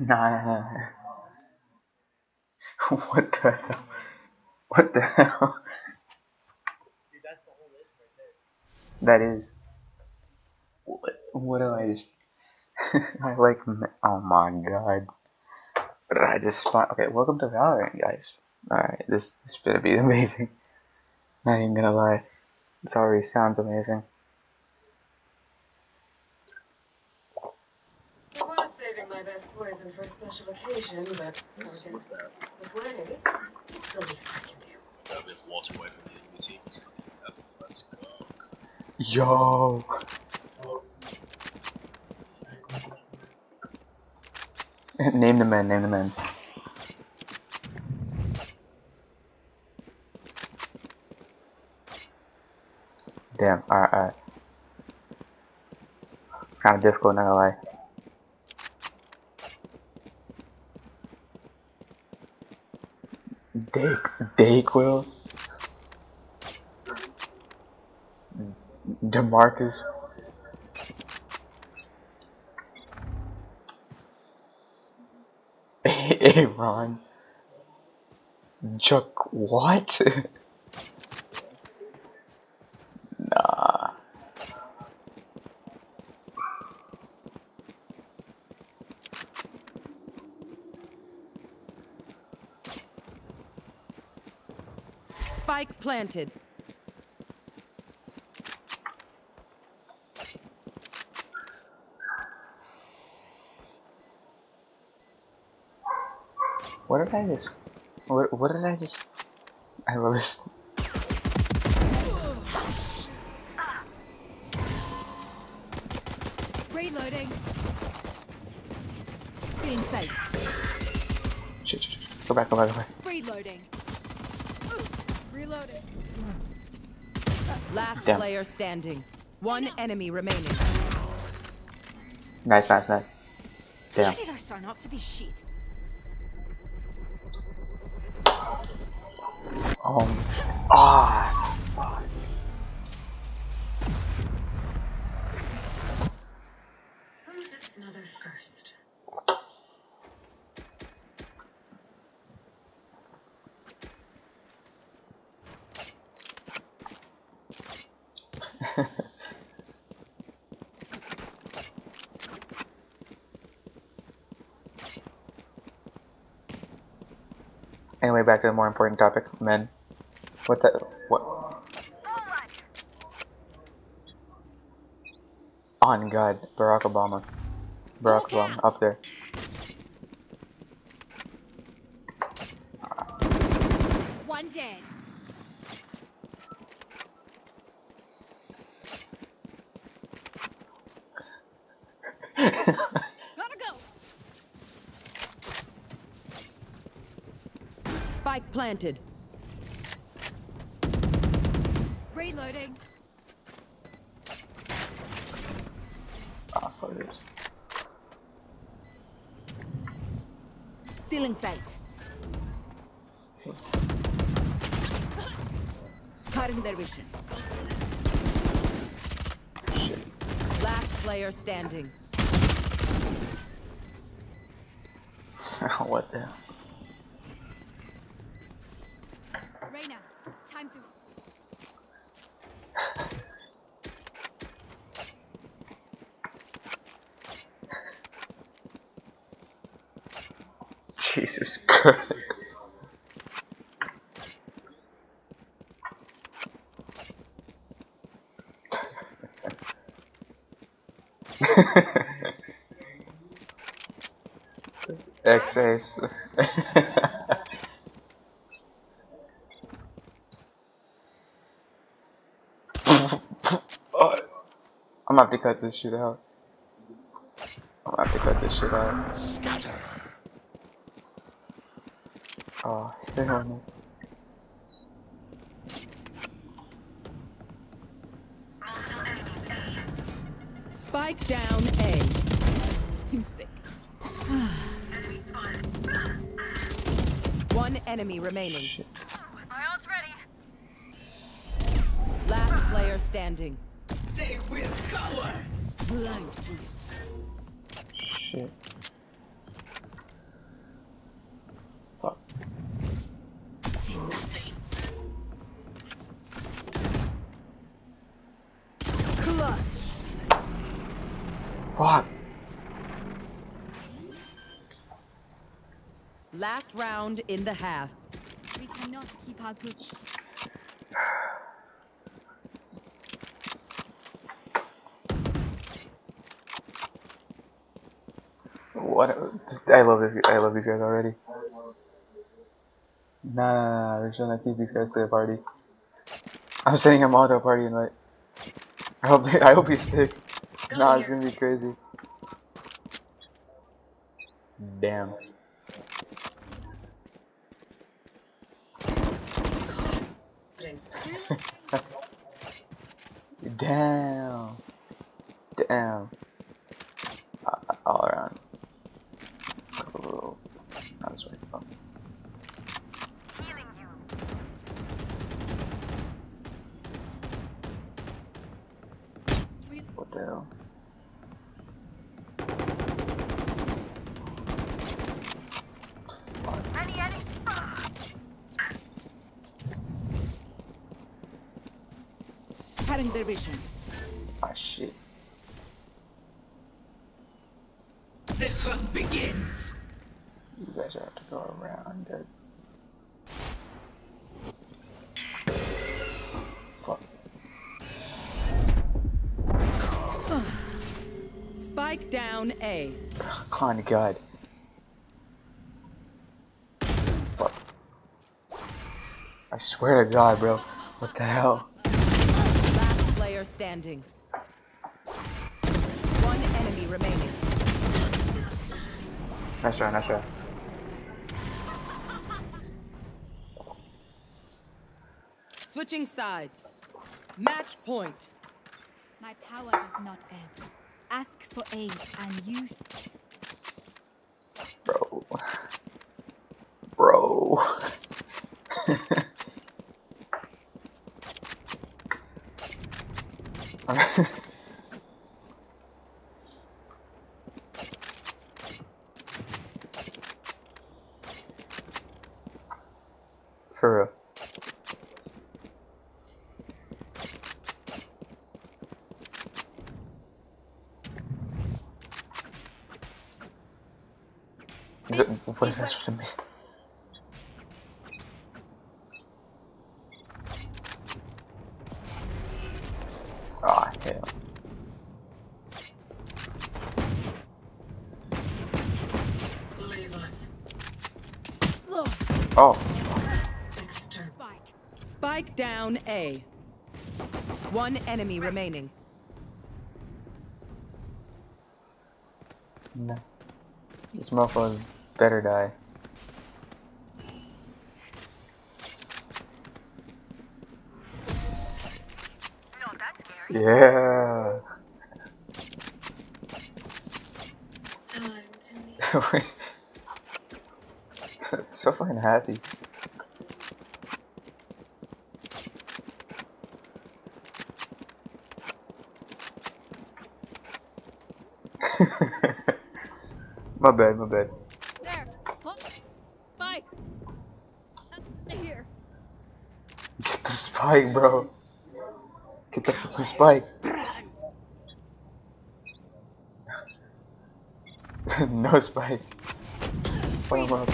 Nah. what the hell? What the hell? That is. What, what do I just. I like. Oh my god. Did I just spawn? Okay, welcome to Valorant, guys. Alright, this, this is gonna be amazing. Not even gonna lie. This already sounds amazing. I was saving my best poison for a special occasion, but this way, it's the least I can do. A bit water away from the enemy team. Just like, Let's go. Yo! name the man, name the man. Damn, alright, alright. Kinda difficult, not gonna lie. Day, Dayquil? Demarcus? Aaron? Chuck, what? Spike planted. What did I just? What, what did I just? I love this. Reloading. In sight. Shit, shit, shit. Go back, go back, go back. Reloading. Reloading. Last Damn. player standing. One enemy remaining. Nice, nice, nice. Damn. Why did I sign up for this shit? Um. Ah. Who's to smother first? Anyway, back to the more important topic, men. What the? What? On God, Barack Obama. Barack Obama, up there. One dead. Gotta go. Spike planted. Reloading. Ah, fuck this. Still in sight. Cutting their vision. Shit. Last player standing. what the hell? Time to. Jesus Christ. Excess. Oh, I'm gonna have to cut this shit out. I'm gonna have to cut this shit out. Scatter. Oh, hell no. Spike down A. Insane. One enemy remaining. Shit. My ult's ready. Last player standing. They will cower. Blind fools. Shit. Fuck. See nothing. Clutch. Fuck. Last round in the half. We cannot keep our good. What? I love this. I love these guys already. Nah, nah, nah, we're trying to keep these guys to the party. I'm sending them all to a party invite. I hope they, I hope you stick. Go Nah, it's gonna be crazy. Damn. Damn. Cutting their vision. Ah shit. The hunt begins. You guys have to go around it. Fuck. Spike down A. Con God. Fuck. I swear to God, bro. What the hell? Last player standing. One enemy remaining. Nice try, nice try. Switching sides. Match point. My power does not ebb. Ask for aid, and you Bro. Bro. For real. Is it, what is that supposed to mean? Ah, hell. Leave us. Oh, spike. Spike down A. One enemy remaining. no. This motherfucker better die. Yeah. Time to meet. so fucking happy. my bad, my bad. There. Spike. Here. Get the spike, bro. Get the fucking spike. no spike. Oh, Fuck him up.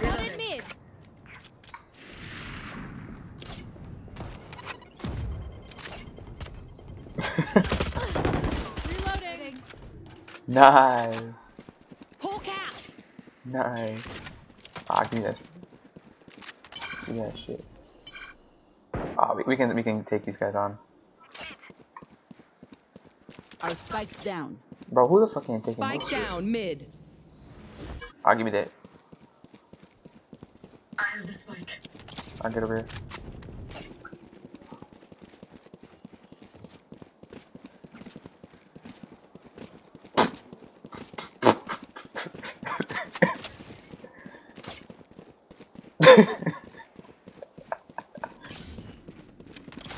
One in mid. Reloading. Nice. Hawk out. Nice. Ah, give me that. Give me that shit. Ah, we, we can we can take these guys on. Our spikes down. Bro, who the fuck ain't taking Spike this shit? down mid. Ah, give me that. I have the spike. I'll get over here.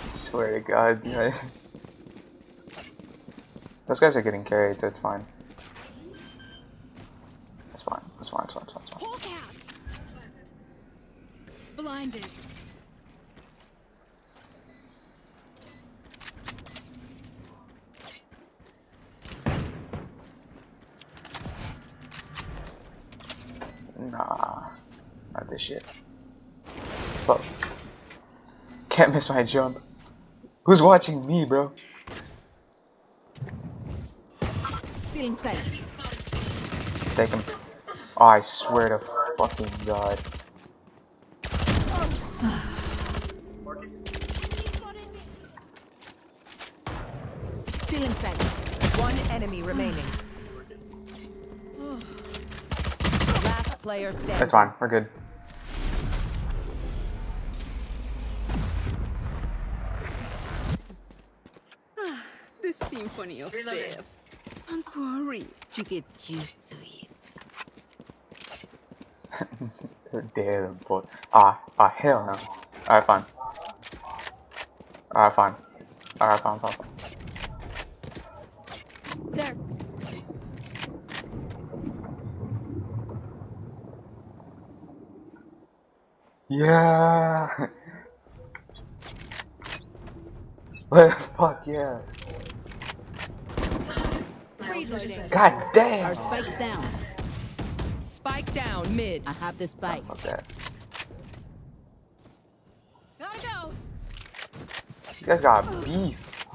Swear to God, man. Those guys are getting carried, so it's fine. It's fine. It's fine. It's fine. It's fine. It's fine. Out! Blinded. Nah, this shit. Fuck. Can't miss my jump. Who's watching me, bro? Still inside. Take him. Oh, I swear to fucking god. Still inside. One enemy remaining. Last player standing. It's fine. We're good. The symphony of death. Don't worry, you get used to it. Damn, boy. Ah, ah, hell no. Alright, fine. Alright, fine. Alright, fine, fine, fine. There. Yeah. what the fuck, yeah. Reloading. God Our damn. spike's down. Spike down mid. I have the spike. Fuck that. Gotta go. You guys got beef.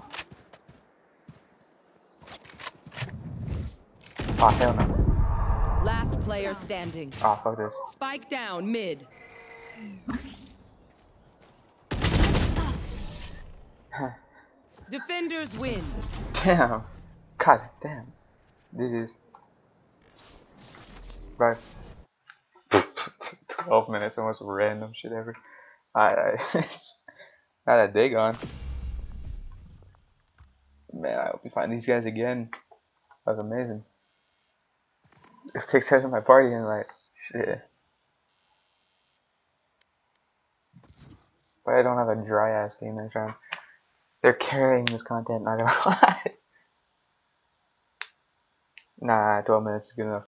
Ah, hell no. Last player standing. Ah, fuck this. Spike down mid. Defenders win. Damn. God damn. This is. Bro. 12 minutes, almost random shit ever. I, I now that day gone. Man, I hope we find these guys again. That was amazing. It takes out my party and like, shit. But I don't have a dry ass game next round. They're carrying this content, not gonna lie. Nah, 12 minutes is good enough.